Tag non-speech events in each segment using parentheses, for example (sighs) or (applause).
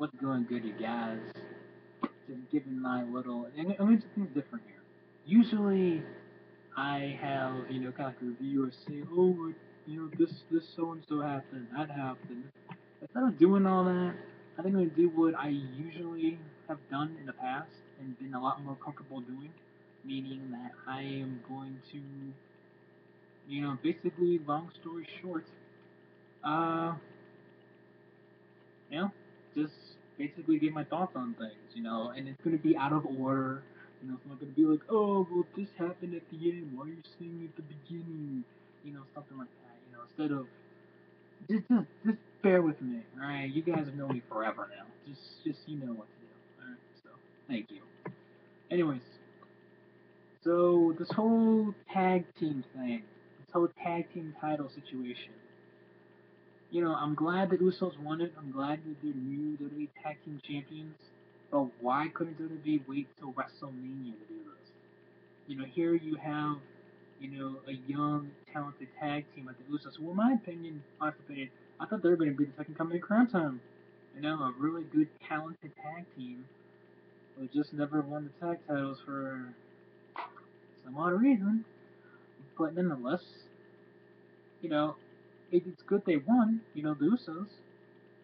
What's going good, you guys? Just giving my little. And I'm going to things different here. Usually, I have, you know, kind of like a reviewer say, oh, you know, this, this so and so happened, that happened. Instead of doing all that, I think I'm to do what I usually have done in the past and been a lot more comfortable doing. Meaning that I am going to, you know, basically, long story short, uh, you know, just basically give my thoughts on things, you know, and it's to be out of order. You know, it's not to be like, oh, well, this happened at the end. Why are you saying at the beginning? You know, something like that. You know, instead of just, just, just bear with me. All right, you guys have known me forever now. Just, just you know what to do. All right, so thank you. Anyways, so this whole tag team thing, this whole tag team title situation you know, I'm glad that Usos won it. I'm glad that they're new WWE Tag Team Champions. But why couldn't WWE wait till WrestleMania to do this? You know, here you have, you know, a young, talented tag team like the Usos. Well, my opinion, my opinion, I thought they were going to be the second coming of Cryme Tyme. You know, a really good, talented tag team who just never won the tag titles for some odd reason. But nonetheless, you know, it's good they won, you know, the Usos.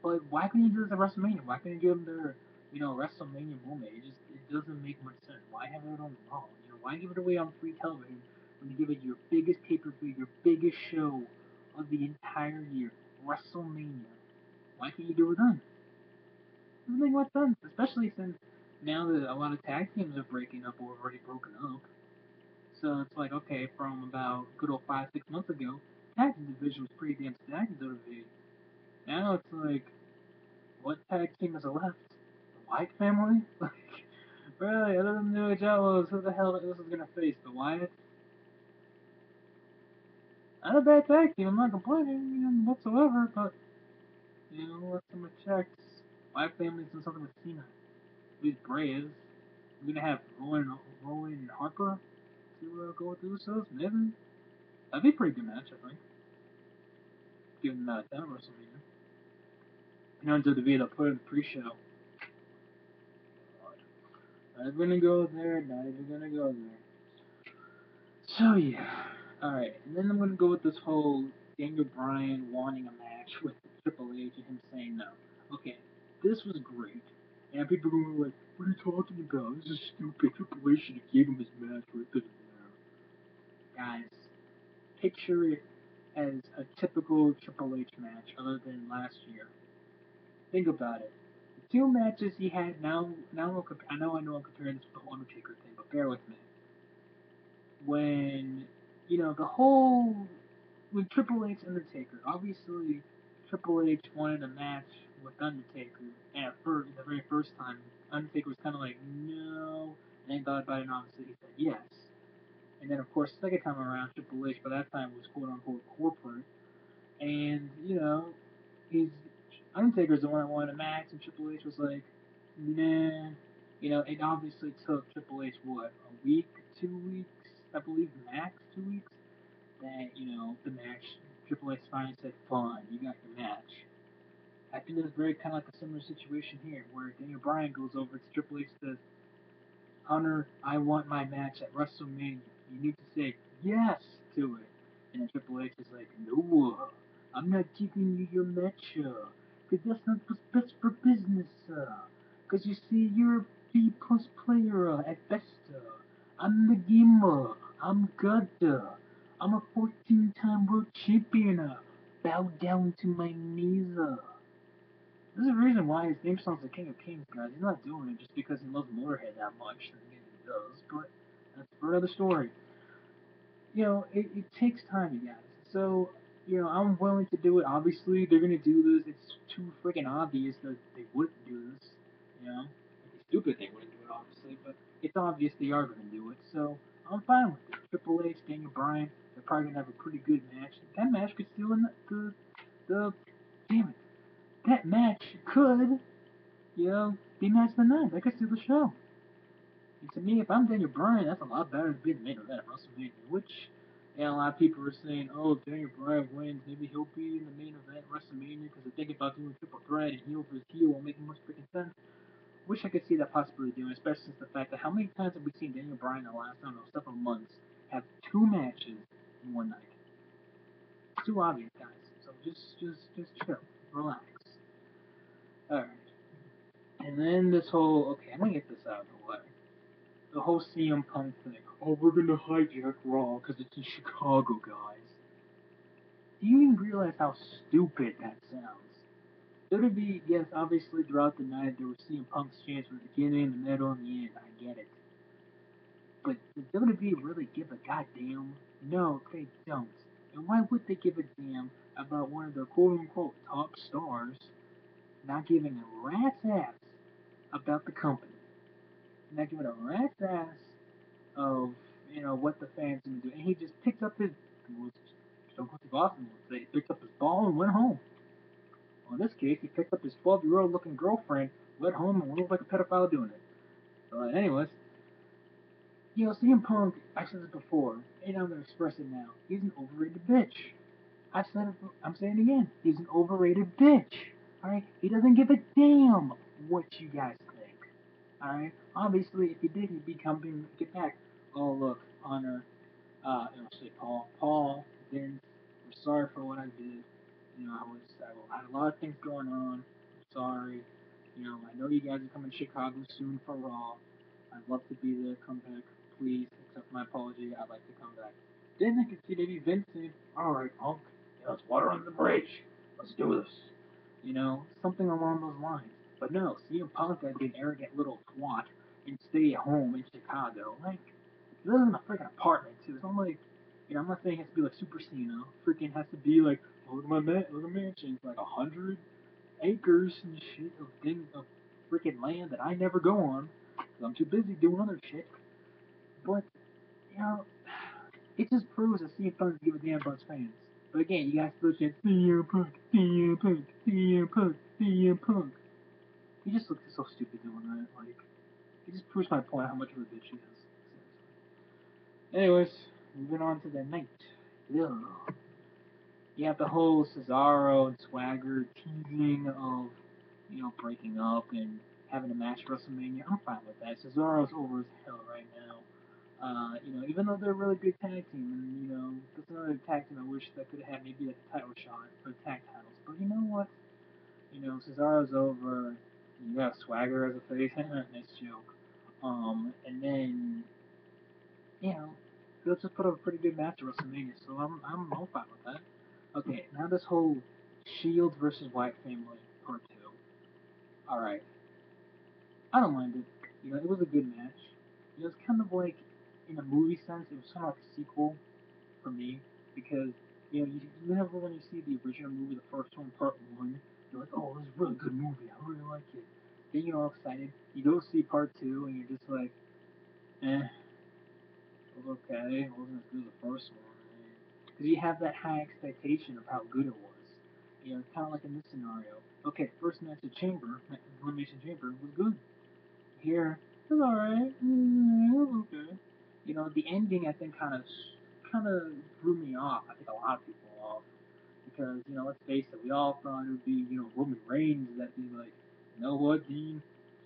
But why couldn't you do this at WrestleMania? Why couldn't you give them their, you know, WrestleMania moment? It just it doesn't make much sense. Why have it on Raw? You know, why give it away on free television when you give it your biggest pay per view, your biggest show of the entire year, WrestleMania? Why can't you do it then? It doesn't make much sense, especially since now that a lot of tag teams are breaking up or already broken up. So it's like, okay, from about good old five, six months ago, tag team division was pretty damn stacked in WWE. Now it's like, what tag team is left? The Wyatt family? (laughs) Like, really, other than New Age Outlaws, who the hell this is gonna face? The Wyatts? Not a bad tag team, I'm not complaining, whatsoever, but, you know, let's some checks. Wyatt family's doing something with Cena. Least Bray. We're gonna have Rowan, Rowan and Harper to uh, go with the Usos, maybe. That'd be a pretty good match, I think. Given that that WrestleMania. You know, they'll put in the pre-show. Not even gonna go there. Not even gonna go there. So yeah. All right, and then I'm gonna go with this whole Daniel Bryan wanting a match with Triple H and him saying no. Okay, this was great. And people were like, "What are you talking about? This is stupid. Triple H should have gave him his match right then and there." Guys, picture it as a typical Triple H match other than last year. Think about it. The two matches he had now, now i know I know I'm comparing this to the Undertaker thing, but bear with me. When, you know, the whole, with Triple H Undertaker, obviously Triple H wanted a match with Undertaker, at first, the very first time, Undertaker was kind of like, no, and then thought about it, obviously he said yes. And then, of course, the second time around, Triple H by that time was quote unquote corporate. And, you know, he's Undertaker's the one that wanted a match, and Triple H was like, nah. You know, it obviously took Triple H, what, a week, two weeks, I believe, max two weeks, that, you know, the match, Triple H finally said, fine, you got your match. I think it's very kind of like a similar situation here, where Daniel Bryan goes over to Triple H says, Hunter, I want my match at WrestleMania. You need to say yes to it. And Triple H is like, no, I'm not giving you your match, because that's not what's best for business, Because you see, you're a B plus player at best. I'm the gamer. I'm good. I'm a 14 time world champion. Bow down to my knees. Uh. There's a reason why his name sounds like King of Kings, guys. He's not doing it just because he loves Motorhead that much. He does, but that's for another story. You know, it, it takes time, you guys. So, you know, I'm willing to do it. Obviously, they're gonna do this. It's too freaking obvious that they wouldn't do this. You know, it'd be stupid they wouldn't do it, obviously, but it's obvious they are gonna do it. So I'm fine with it. Triple H, Daniel Bryan, they're probably gonna have a pretty good match. That match could steal in the, the, the damn it, that match could, you know, be match of the night. That could steal the show. And to me, if I'm Daniel Bryan, that's a lot better than being the main event at WrestleMania, which a lot of people are saying, oh, Daniel Bryan wins, maybe he'll be in the main event at WrestleMania because they're thinking about doing triple threat and heel versus heel will make much freaking sense. Wish I could see that possibility doing, especially since the fact that how many times have we seen Daniel Bryan in the last, I don't know, several months have two matches in one night? It's too obvious, guys. So just, just, just chill, relax. Alright. And then this whole, okay, I'm gonna get this out of the way. The whole CM Punk thing. Oh, we're gonna hijack Raw because it's in Chicago, guys. Do you even realize how stupid that sounds? WWE, yes, obviously throughout the night there was CM Punk's chance from the beginning, the middle, and the end. I get it. But does WWE really give a goddamn? No, they don't. And why would they give a damn about one of their quote unquote top stars not giving a rat's ass about the company? Not giving a rat's ass of, you know, what the fans are gonna do. And he just picked up his, Steve Austin would say, he picked up his ball and went home. Well, in this case, he picked up his 12 year old looking girlfriend, went home, and looked like a pedophile doing it. But, anyways, you know, CM Punk, I've said this before, and I'm to express it now. He's an overrated bitch. I've said it, I'm saying it again. He's an overrated bitch. Alright? He doesn't give a damn what you guys think. Alright? Obviously, if he did, he'd be coming, get back. Oh, look, Hunter, uh, I'll say Paul. Paul, Vince, I'm sorry for what I did. You know, I was, I had a lot of things going on. I'm sorry. You know, I know you guys are coming to Chicago soon for Raw. I'd love to be there. Come back, please. Accept my apology. I'd like to come back. Then I could see maybe Vince saying, "All right, you know, let's water under the bridge. Let's do this." You know, something along those lines. But no, CM Punk as an arrogant little twat and stay at home in Chicago. Like, he lives in a freaking apartment too. So I'm like, you know, I'm not saying it has to be like Super Cena. Freaking has to be like, look at my man, look at mansion, like a hundred acres and shit of thing of freaking land that I never go on because I'm too busy doing other shit. But you know, it just proves that CM Punk give a damn about fans. But again, you guys still chant CM Punk, CM Punk, CM Punk, CM Punk. He just looks so stupid doing that. Like, he just proves my point how much of a bitch she is. Anyways, moving on to the night. You have the whole Cesaro and Swagger teasing of, you know, breaking up and having a match at WrestleMania. I'm fine with that. Cesaro's over as hell right now. Uh, you know, even though they're a really good tag team, and you know, that's another tag team I wish that could have had maybe like a title shot for tag titles. But you know what? You know, Cesaro's over. You got Swagger as a face. (laughs) nice joke. Um, and then, you know, they'll just put up a pretty good match at WrestleMania. So I'm I'm all fine with that. Okay, now this whole Shield versus Wyatt Family part two. All right, I don't mind it. You know, it was a good match. It was kind of like, in a movie sense, it was kind of like a sequel for me because you know, you, you never when you see the original movie, the first one, part one, you're like, oh, this is a really good movie. I really like it. You're all excited. You go see part two, and you're just like, eh, it was okay. It wasn't as good as the first one because you have that high expectation of how good it was. You know, kind of like in this scenario. Okay, first match at Chamber, Elimination Chamber, was good. Here, it was alright. Mm, was okay. You know, the ending I think kind of kind of threw me off. I think a lot of people off because you know, let's face it, we all thought it would be you know Roman Reigns that'd be like, you know what, Dean,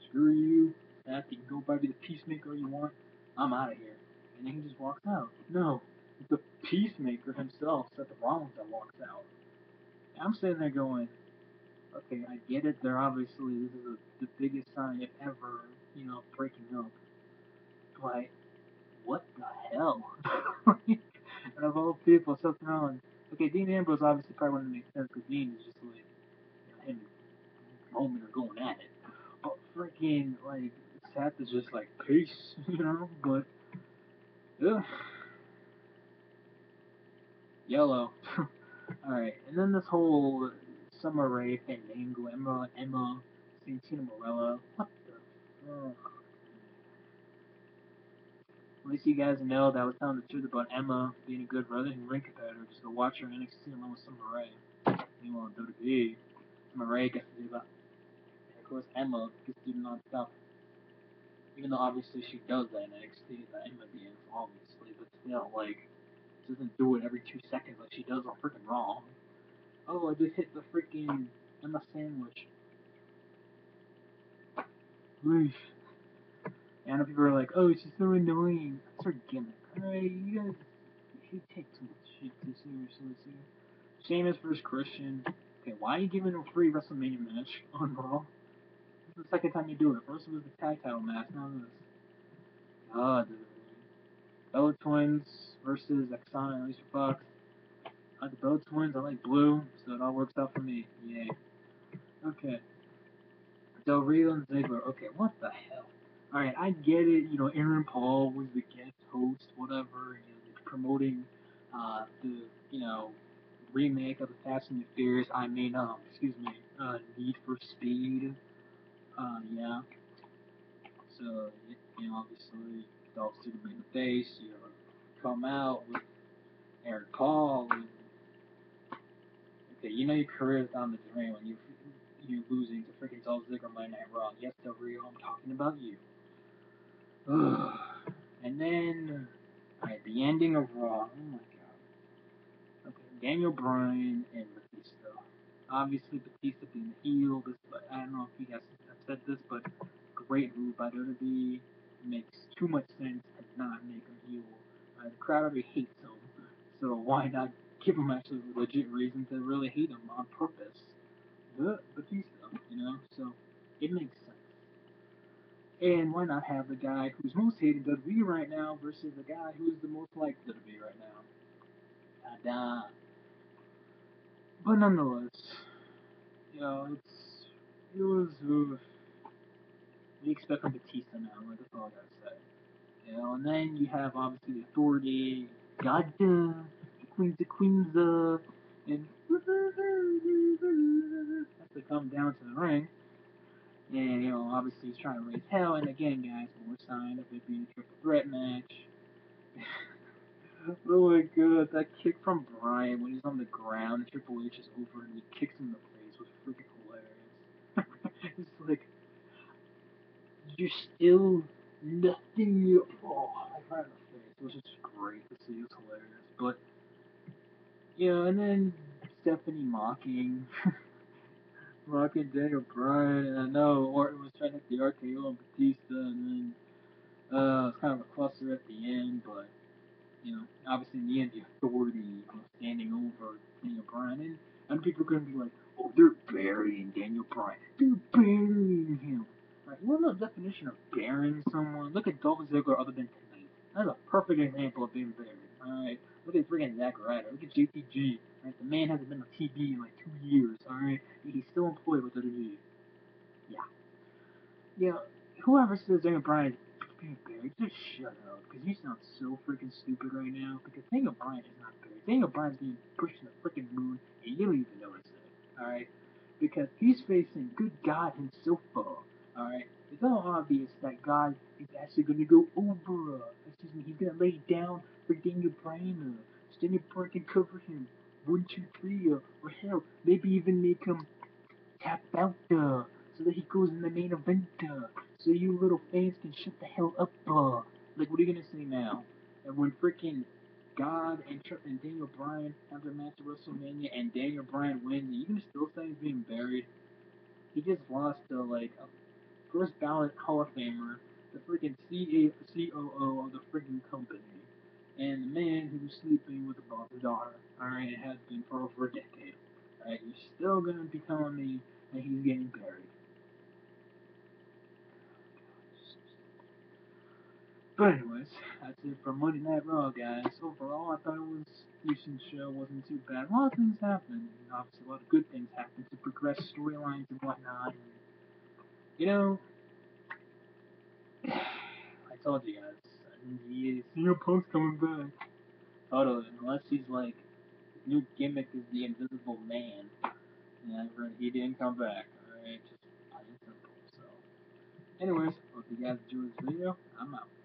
screw you. That you can go by the peacemaker you want. I'm out of here. And then he just walks out. No, the Peacemaker himself, Seth Rollins, that walks out. I'm sitting there going, okay, I get it. They're obviously this is a, the biggest sign if ever, you know, breaking up. But what the hell? (laughs) and of all people, Seth Rollins. Okay, Dean Ambrose obviously probably wouldn't make sense because Dean is just like you know, him and Roman are going at it. But freaking like Seth is just like peace, (laughs) you know. But yeah. Yellow. (laughs) Alright, and then this whole Summer Rae Fandango, Emma, Emma, Santino Marella. What the? At least you guys know that I was telling the truth about Emma being a good wrestling ring competitor. Just go watch her NXT along with Summer Rae. Meanwhile, WWE, Summer Rae gets to do that. Course, Emma gets to do non-stop. Even though obviously she does that in NXT, that Emma being obviously, but still, like, doesn't do it every two seconds like she does on freaking Raw. Oh, I just hit the freaking Emma sandwich. Oof. And people are like, oh, she's so annoying. That's her gimmick. Alright, you guys, you take too much shit too seriously. See? Sheamus versus Christian. Okay, why are you giving a free WrestleMania match on Raw? The second time you do it. First it was the tag title match, now this. God, Bella Twins versus Aksana and Alicia Fox. I like the Bella Twins, I like blue, so it all works out for me. Yay. Okay. Del Rio and Ziggler. Okay, what the hell? Alright, I get it, you know, Aaron Paul was the guest host, whatever, you know, promoting uh, the, you know, remake of the Fast and the Furious, I mean, um, excuse me, uh, Need for Speed. Yeah. So, you know, obviously, Dolph Ziggler in the face, you know, come out with Aaron Paul. And, okay, you know your career is on the drain when you you're losing to freaking Dolph Ziggler Monday Night Raw. Yes, Del Rio, I'm talking about you. Ugh. (sighs) And then, alright, the ending of Raw. Oh my god. Okay, Daniel Bryan and. Obviously, Batista being. This, but I don't know if you guys have said this, but great move by WWE. Makes too much sense to not make him heel. Uh, the crowd already hates him, so why not give him actually a legit reason to really hate him on purpose? The Batista, you know. So it makes sense. And why not have the guy who's most hated WWE right now versus the guy who's the most liked WWE right now? Ta-da. But nonetheless, you know, it's it was we expect from Batista now, like that's all I gotta say. You know, and then you have obviously the authority, God the Queens of Queens uh, and has to come down to the ring. And, you know, obviously he's trying to raise hell. And again, guys, more sign of it being a triple threat match. (laughs) oh my god, that kick from Bryan when he's on the ground, Triple H is over and he kicks him in the face was freaking hilarious. (laughs) it's like, you're still nothing. Oh, I in the face. It was just great to see. It was hilarious. But, you know, and then Stephanie mocking. (laughs) mocking Daniel Bryan, and I know Orton was trying to hit the RKO on Batista, and then uh, it was kind of a cluster at the end, but you know, obviously in the end, the authority you know, standing over Daniel Bryan, and, and people are going to be like, oh, they're burying Daniel Bryan. They're burying him. Right? Want the definition of burying someone? Look at Dolph Ziggler other than tonight. That's a perfect example of being buried. Alright? Look at freaking Zack Ryder. Look at JTG. Right? The man hasn't been on TV in like two years. Alright? He's still employed with WWE. Yeah. Yeah. Whoever says Daniel Bryan being buried, just shut up. Because you sound so freaking stupid right now. Because Daniel Bryan is not buried. Daniel Bryan's being pushed to the freaking moon, and you don't even notice it. Alright? Because he's facing good God himself. Alright? It's all obvious that God is actually going to go over. Uh, excuse me, he's going to lay down for Daniel Bryan. Uh, Daniel Bryan can cover him. One, two, three, uh, or hell, maybe even make him tap out uh, so that he goes in the main event. Uh, so you little fans can shut the hell up. Uh. Like, what are you to say now? And when freaking God and, Ch- and Daniel Bryan have their match at WrestleMania and Daniel Bryan wins, are you to still say he's being buried? He just lost to, like, a first ballot Hall of Famer, the freaking CA, COO of the freaking company, and the man who's sleeping with the boss's daughter. Alright, it has been for over a decade. Alright, you're still gonna be telling me that he's getting buried. But anyways, that's it for Monday Night Raw, guys. Overall, I thought it was decent show. wasn't too bad. A lot of things happened. Obviously, a lot of good things happened to progress storylines and whatnot. You know, (sighs) I told you guys, he CM Punk's coming back. Totally, unless he's like, new gimmick is the Invisible Man. Never, he didn't come back. Alright, just plain simple. So, anyways, hope you guys enjoyed this video. I'm out.